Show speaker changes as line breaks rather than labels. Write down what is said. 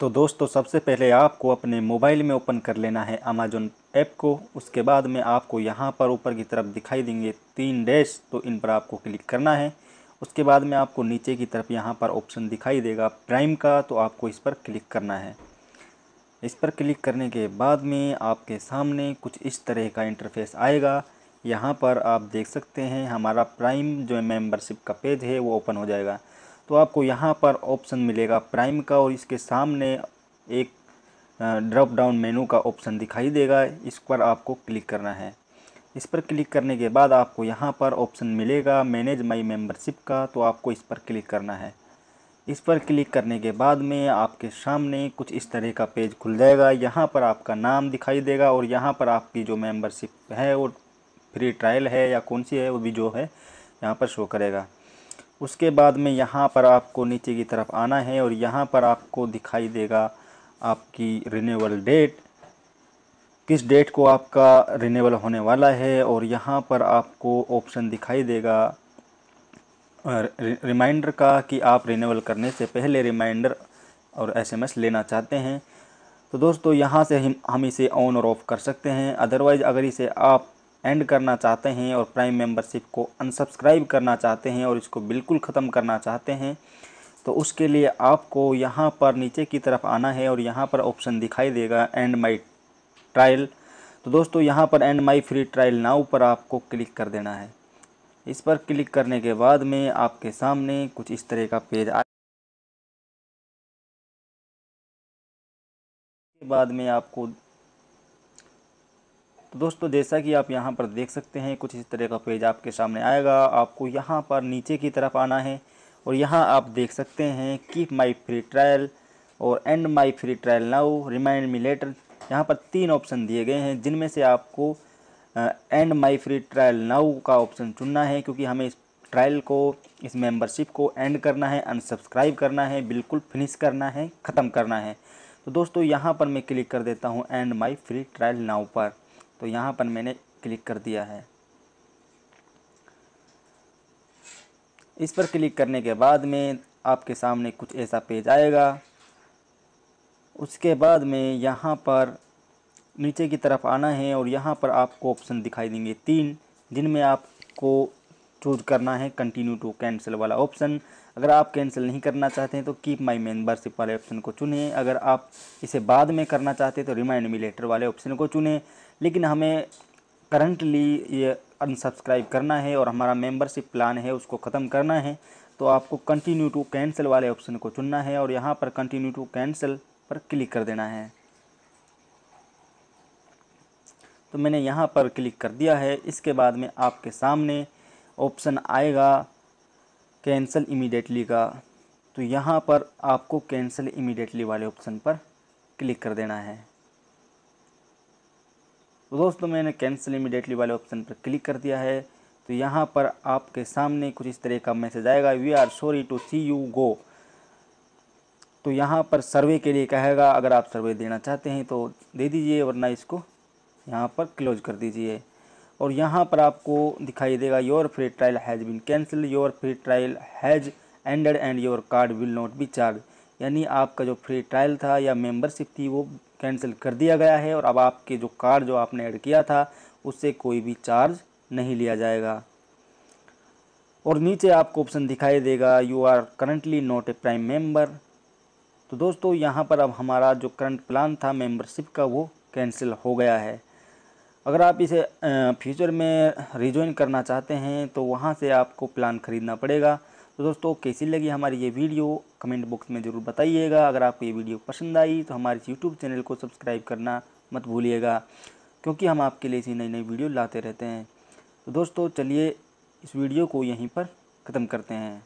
तो दोस्तों, सबसे पहले आपको अपने मोबाइल में ओपन कर लेना है अमेजोन ऐप को। उसके बाद में आपको यहाँ पर ऊपर की तरफ़ दिखाई देंगे तीन डैश तो इन पर आपको क्लिक करना है। उसके बाद में आपको नीचे की तरफ़ यहाँ पर ऑप्शन दिखाई देगा प्राइम का तो आपको इस पर क्लिक करना है। इस पर क्लिक करने के बाद में आपके सामने कुछ इस तरह का इंटरफेस आएगा। यहाँ पर आप देख सकते हैं, हमारा प्राइम जो मेंबरशिप का पेज है, वो ओपन हो जाएगा। तो आपको यहाँ पर ऑप्शन मिलेगा प्राइम का और इसके सामने एक ड्रॉप डाउन मेनू का ऑप्शन दिखाई देगा। इस पर आपको क्लिक करना है। इस पर क्लिक करने के बाद आपको यहाँ पर ऑप्शन मिलेगा मैनेज माई मेंबरशिप का तो आपको इस पर क्लिक करना है। इस पर क्लिक करने के बाद में आपके सामने कुछ इस तरह का पेज खुल जाएगा। यहाँ पर आपका नाम दिखाई देगा और यहाँ पर आपकी जो मेंबरशिप है वो फ्री ट्रायल है या कौन सी है वो भी जो है, यहाँ पर शो करेगा। उसके बाद में यहाँ पर आपको नीचे की तरफ़ आना है और यहाँ पर आपको दिखाई देगा आपकी रिन्यूअल डेट किस डेट को आपका रिन्यूअल होने वाला है और यहाँ पर आपको ऑप्शन दिखाई देगा रिमाइंडर का कि आप रिन्यूअल करने से पहले रिमाइंडर और एसएमएस लेना चाहते हैं। तो दोस्तों, यहाँ से हम हम इसे ऑन और ऑफ़ कर सकते हैं। अदरवाइज़ अगर इसे आप एंड करना चाहते हैं और प्राइम मेंबरशिप को अनसब्सक्राइब करना चाहते हैं और इसको बिल्कुल ख़त्म करना चाहते हैं तो उसके लिए आपको यहाँ पर नीचे की तरफ़ आना है और यहाँ पर ऑप्शन दिखाई देगा एंड माई ट्रायल तो दोस्तों, यहाँ पर end my free trial now पर आपको क्लिक कर देना है। इस पर क्लिक करने के बाद में आपके सामने कुछ इस तरह का पेज आ बाद में आपको तो दोस्तों, जैसा कि आप यहाँ पर देख सकते हैं, कुछ इस तरह का पेज आपके सामने आएगा। आपको यहाँ पर नीचे की तरफ़ आना है और यहाँ आप देख सकते हैं कीप माई फ्री ट्रायल और end my free trial now, remind me later. यहाँ पर तीन ऑप्शन दिए गए हैं, जिनमें से आपको end my free trial now का ऑप्शन चुनना है, क्योंकि हमें इस ट्रायल को, इस मेंबरशिप को एंड करना है, अनसब्सक्राइब करना है, बिल्कुल फिनिश करना है, ख़त्म करना है। तो दोस्तों, यहाँ पर मैं क्लिक कर देता हूँ end my free trial now पर। तो यहाँ पर मैंने क्लिक कर दिया है। इस पर क्लिक करने के बाद में आपके सामने कुछ ऐसा पेज आएगा। उसके बाद में यहाँ पर नीचे की तरफ़ आना है और यहाँ पर आपको ऑप्शन दिखाई देंगे तीन, जिनमें आपको चूज़ करना है कंटिन्यू टू कैंसिल वाला ऑप्शन अगर आप कैंसिल नहीं करना चाहते हैं तो कीप माई मेंबरशिप वाले ऑप्शन को चुनें। अगर आप इसे बाद में करना चाहते हैं तो रिमाइंड मी लेटर वाले ऑप्शन को चुनें। लेकिन हमें करंटली ये अनसब्सक्राइब करना है और हमारा मेंबरशिप प्लान है, उसको ख़त्म करना है तो आपको कंटिन्यू टू कैंसिल वाले ऑप्शन को चुनना है और यहाँ पर कंटिन्यू टू कैंसिल पर क्लिक कर देना है। तो मैंने यहाँ पर क्लिक कर दिया है। इसके बाद में आपके सामने ऑप्शन आएगा कैंसिल इमीडिएटली का। तो यहाँ पर आपको कैंसिल इमीडिएटली वाले ऑप्शन पर क्लिक कर देना है। तो दोस्तों, मैंने कैंसिल इमीडिएटली वाले ऑप्शन पर क्लिक कर दिया है। तो यहाँ पर आपके सामने कुछ इस तरह का मैसेज आएगा we are sorry to see you go तो यहाँ पर सर्वे के लिए कहेगा, अगर आप सर्वे देना चाहते हैं तो दे दीजिए, वरना इसको यहाँ पर क्लोज कर दीजिए। और यहाँ पर आपको दिखाई देगा your free trial has been cancelled your free trial has ended and your card will not be charge यानी आपका जो फ्री ट्रायल था या मेंबरशिप थी, वो कैंसिल कर दिया गया है और अब आपके जो कार्ड जो आपने ऐड किया था, उससे कोई भी चार्ज नहीं लिया जाएगा। और नीचे आपको ऑप्शन दिखाई देगा you are currently not a Prime member तो दोस्तों, यहाँ पर अब हमारा जो करंट प्लान था मेंबरशिप का, वो कैंसिल हो गया है। अगर आप इसे फ्यूचर में रिज्वाइन करना चाहते हैं तो वहाँ से आपको प्लान ख़रीदना पड़ेगा। तो दोस्तों, कैसी लगी हमारी ये वीडियो? कमेंट बॉक्स में ज़रूर बताइएगा। अगर आपको ये वीडियो पसंद आई तो हमारे यूट्यूब चैनल को सब्सक्राइब करना मत भूलिएगा, क्योंकि हम आपके लिए ऐसी नई नई वीडियो लाते रहते हैं। तो दोस्तों, चलिए इस वीडियो को यहीं पर ख़त्म करते हैं।